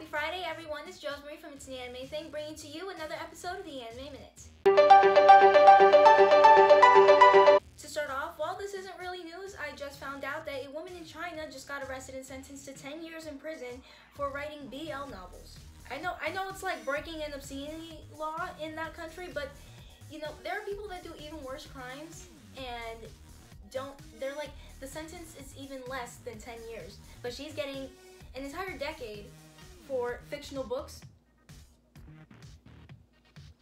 Happy Friday, everyone. It's Marie from It's an Anime Thing, bringing to you another episode of the Anime Minute. To start off, while this isn't really news, I just found out that a woman in China just got arrested and sentenced to 10 years in prison for writing BL novels. I know, I know it's like breaking an obscenity law in that country, but you know, there are people that do even worse crimes and don't, they're like, the sentence is even less than 10 years. But she's getting an entire decade for fictional books.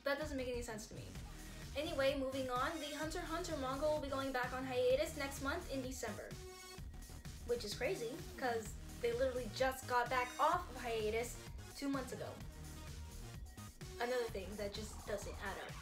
That doesn't make any sense to me. Anyway, moving on, the Hunter Hunter manga will be going back on hiatus next month in December. Which is crazy, because they literally just got back off of hiatus two months ago. Another thing that just doesn't add up.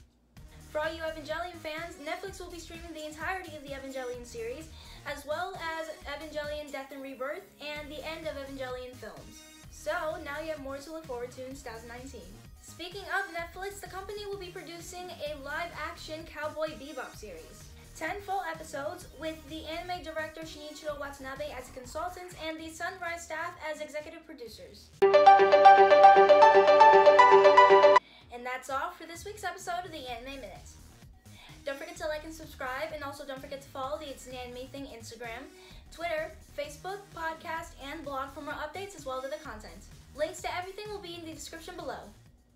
For all you Evangelion fans, Netflix will be streaming the entirety of the Evangelion series, as well as Evangelion Death and Rebirth and the end of Evangelion films. So now you have more to look forward to in 2019. Speaking of Netflix, the company will be producing a live-action Cowboy Bebop series. 10 full episodes with the anime director Shinichiro Watanabe as a consultant and the Sunrise staff as executive producers. And that's all for this week's episode of the Anime Minute. Don't forget to like and subscribe, and also don't forget to follow the It's an Anime Thing Instagram, Twitter, Facebook, podcast, more updates as well as the content. Links to everything will be in the description below.